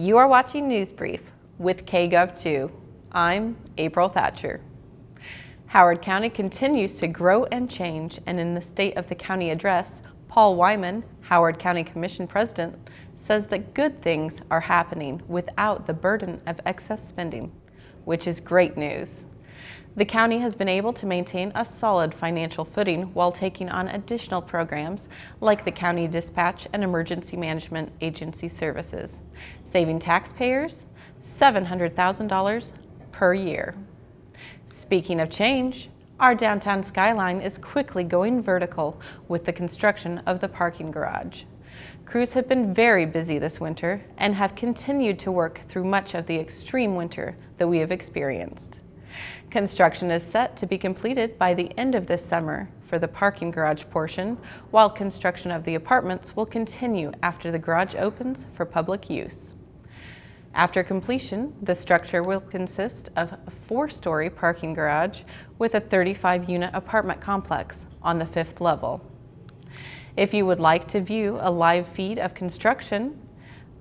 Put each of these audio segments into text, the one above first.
You are watching News Brief with KGov2. I'm April Thatcher. Howard County continues to grow and change, and in the State of the County address, Paul Wyman, Howard County Commission President, says that good things are happening without the burden of excess spending, which is great news. The county has been able to maintain a solid financial footing while taking on additional programs like the County Dispatch and Emergency Management Agency services, saving taxpayers $700,000 per year. Speaking of change, our downtown skyline is quickly going vertical with the construction of the parking garage. Crews have been very busy this winter and have continued to work through much of the extreme winter that we have experienced. Construction is set to be completed by the end of this summer for the parking garage portion, while construction of the apartments will continue after the garage opens for public use. After completion, the structure will consist of a four-story parking garage with a 35-unit apartment complex on the fifth level. If you would like to view a live feed of construction,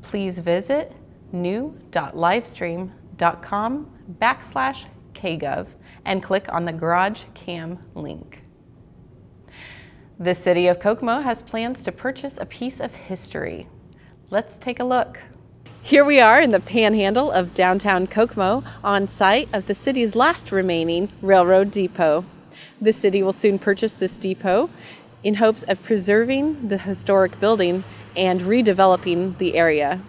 please visit new.livestream.com backslash KGov and click on the Garage Cam link. The City of Kokomo has plans to purchase a piece of history. Let's take a look. Here we are in the panhandle of downtown Kokomo on site of the city's last remaining railroad depot. The city will soon purchase this depot in hopes of preserving the historic building and redeveloping the area.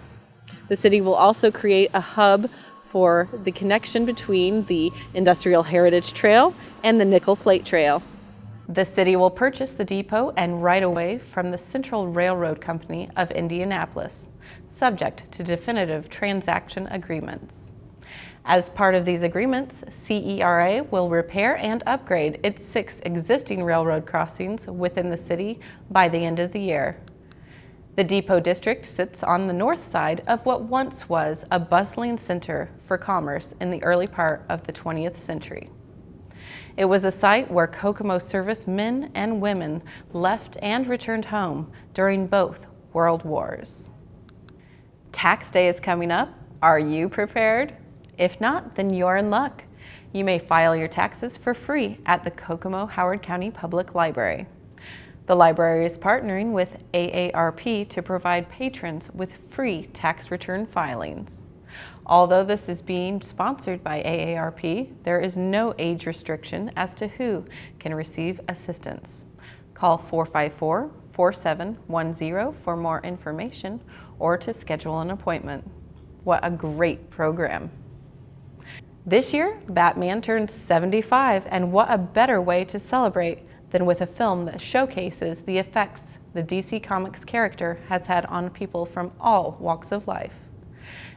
The city will also create a hub for the connection between the Industrial Heritage Trail and the Nickel Plate Trail. The city will purchase the depot and right-of-way from the Central Railroad Company of Indianapolis, subject to definitive transaction agreements. As part of these agreements, CERA will repair and upgrade its six existing railroad crossings within the city by the end of the year. The Depot District sits on the north side of what once was a bustling center for commerce in the early part of the 20th century. It was a site where Kokomo service men and women left and returned home during both world wars. Tax day is coming up. Are you prepared? If not, then you're in luck. You may file your taxes for free at the Kokomo Howard County Public Library. The library is partnering with AARP to provide patrons with free tax return filings. Although this is being sponsored by AARP, there is no age restriction as to who can receive assistance. Call 454-4710 for more information or to schedule an appointment. What a great program. This year, Batman turns 75, and what a better way to celebrate than with a film that showcases the effects the DC Comics character has had on people from all walks of life.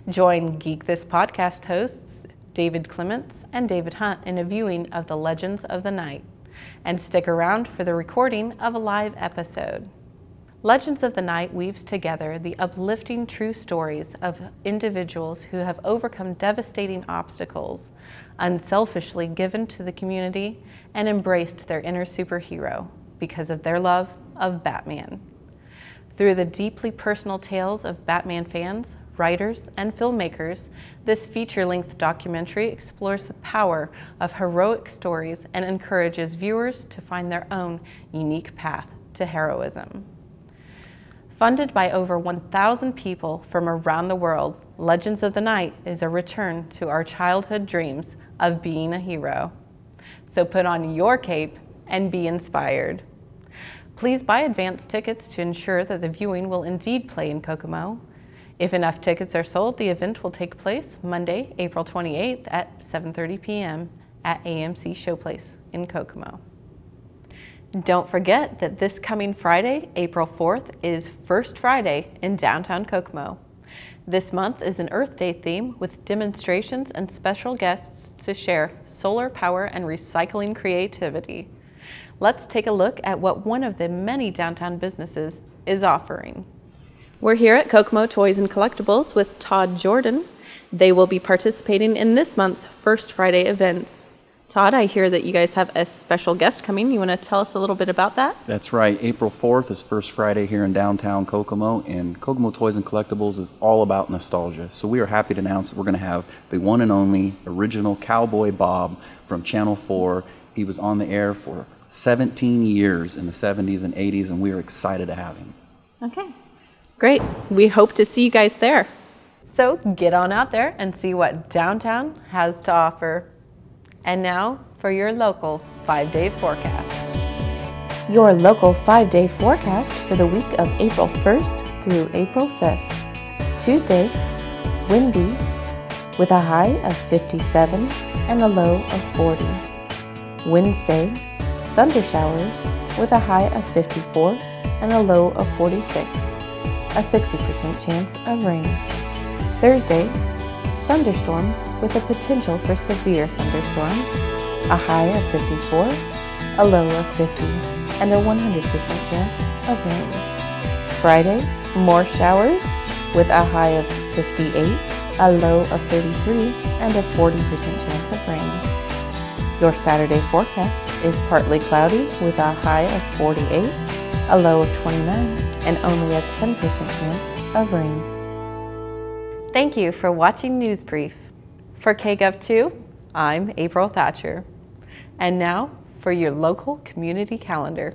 Join Geek This Podcast hosts David Clements and David Hunt in a viewing of The Legends of the Knight, and stick around for the recording of a live episode. Legends of the Knight weaves together the uplifting true stories of individuals who have overcome devastating obstacles, unselfishly given to the community, and embraced their inner superhero because of their love of Batman. Through the deeply personal tales of Batman fans, writers, and filmmakers, this feature-length documentary explores the power of heroic stories and encourages viewers to find their own unique path to heroism. Funded by over 1,000 people from around the world, Legends of the Knight is a return to our childhood dreams of being a hero. So put on your cape and be inspired. Please buy advance tickets to ensure that the viewing will indeed play in Kokomo. If enough tickets are sold, the event will take place Monday, April 28th at 7.30 p.m. at AMC Showplace in Kokomo. Don't forget that this coming Friday, April 4th, is First Friday in downtown Kokomo. This month is an Earth Day theme with demonstrations and special guests to share solar power and recycling creativity. Let's take a look at what one of the many downtown businesses is offering. We're here at Kokomo Toys and Collectibles with Todd Jordan. They will be participating in this month's First Friday events. Todd, I hear that you guys have a special guest coming. You want to tell us a little bit about that? That's right. April 4th is First Friday here in downtown Kokomo, and Kokomo Toys and Collectibles is all about nostalgia. So we are happy to announce that we're going to have the one and only original Cowboy Bob from Channel 4. He was on the air for 17 years in the 70s and 80s, and we are excited to have him. Okay, great. We hope to see you guys there. So get on out there and see what downtown has to offer. And now for your local five day forecast. Your local five day forecast for the week of April 1st through April 5th. Tuesday, windy with a high of 57 and a low of 40. Wednesday, thunder showers with a high of 54 and a low of 46. A 60% chance of rain. Thursday, thunderstorms with a potential for severe thunderstorms, a high of 54, a low of 50, and a 100% chance of rain. Friday, more showers with a high of 58, a low of 33, and a 40% chance of rain. Your Saturday forecast is partly cloudy with a high of 48, a low of 29, and only a 10% chance of rain. Thank you for watching News Brief. For KGov2, I'm April Thatcher. And now for your local community calendar.